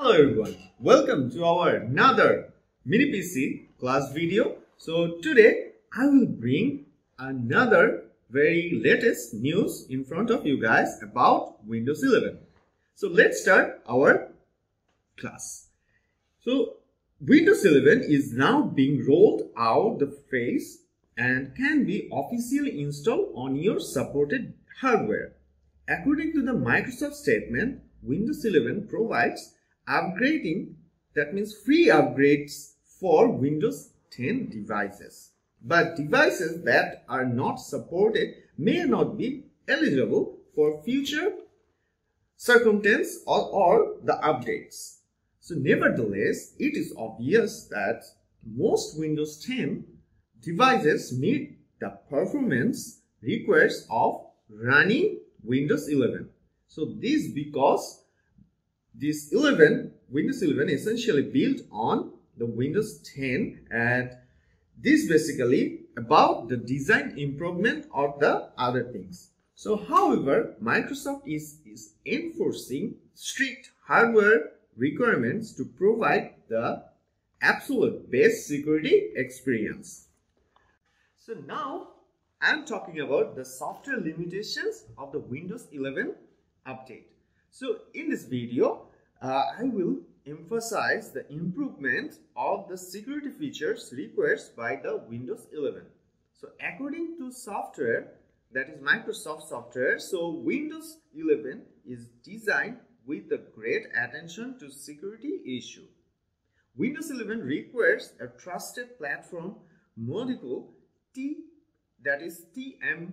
Hello everyone, welcome to our another mini PC class video. So today I will bring another very latest news in front of you guys about Windows 11. So let's start our class. So Windows 11 is now being rolled out the phase and can be officially installed on your supported hardware. According to the Microsoft statement, Windows 11 provides upgrading, that means free upgrades for Windows 10 devices. But devices that are not supported may not be eligible for future circumstance or, or the updates. So nevertheless, it is obvious that most Windows 10 devices meet the performance requires of running Windows 11. So this because this 11, Windows 11 essentially built on the Windows 10 and this basically about the design improvement or the other things. So however, Microsoft is, is enforcing strict hardware requirements to provide the absolute best security experience. So now I'm talking about the software limitations of the Windows 11 update. So in this video, uh, I will emphasize the improvement of the security features required by the Windows 11. So according to software, that is Microsoft software, so Windows 11 is designed with a great attention to security issue. Windows 11 requires a trusted platform module T that is TM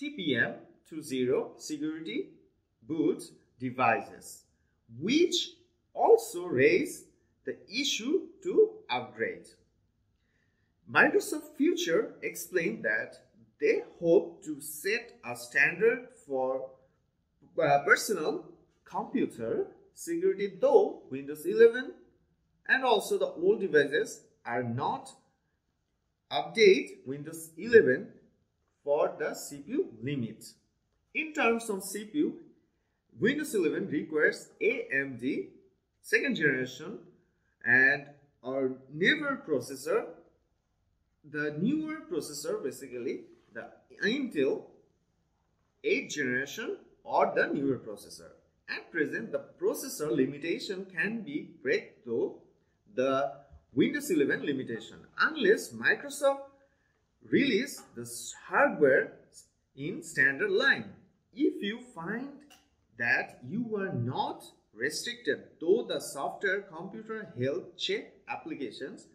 TPM 20 security boot devices which also raise the issue to upgrade. Microsoft Future explained that they hope to set a standard for uh, personal computer security though Windows 11 and also the old devices are not update Windows 11 for the CPU limit. In terms of CPU, Windows 11 requires AMD second generation and our newer processor, the newer processor basically the Intel 8th generation or the newer processor. At present, the processor limitation can be break through the Windows 11 limitation unless Microsoft release the hardware in standard line. If you find that you are not restricted though the software computer health check applications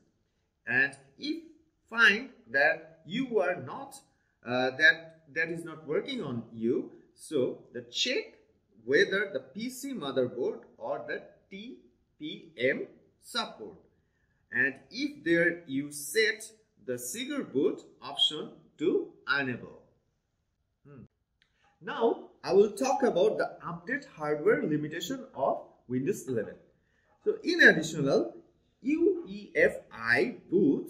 and if find that you are not uh, that that is not working on you so the check whether the PC motherboard or the TPM support and if there you set the secure boot option to enable. Hmm. Now I will talk about the update hardware limitation of Windows 11. So in additional UEFI boot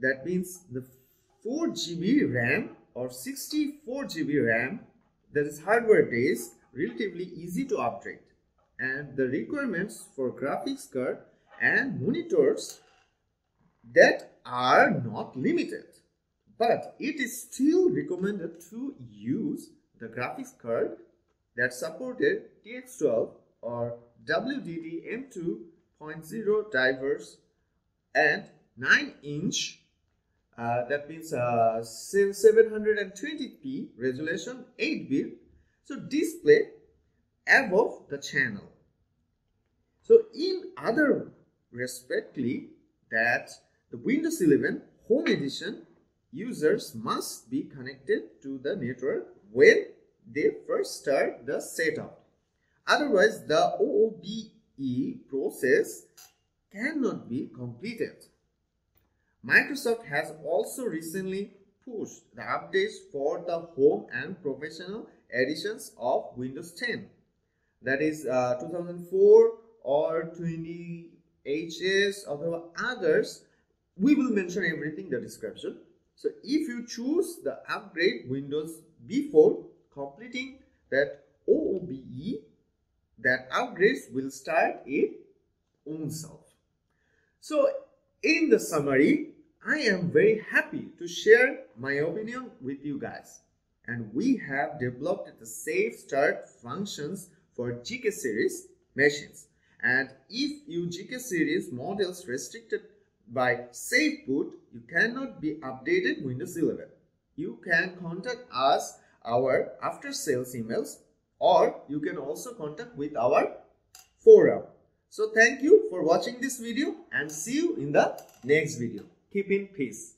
that means the 4 GB RAM or 64 GB RAM that is hardware based relatively easy to upgrade and the requirements for graphics card and monitors that are not limited but it is still recommended to use the graphics card that supported DX12 or WDDM 2.0 drivers and 9 inch uh, that means uh, 720p resolution 8 bit. So display above the channel. So in other respectly that the Windows 11 Home Edition users must be connected to the network when they first start the setup. Otherwise, the OOBE process cannot be completed. Microsoft has also recently pushed the updates for the home and professional editions of Windows 10. That is uh, 2004 or 20HS or others. We will mention everything in the description. So if you choose the upgrade Windows before completing that OOBE, that upgrades will start in own self. So in the summary, I am very happy to share my opinion with you guys. And we have developed the safe start functions for GK series machines. And if you GK series models restricted by safe boot, you cannot be updated Windows 11. You can contact us our after sales emails or you can also contact with our forum. So thank you for watching this video and see you in the next video. Keep in peace.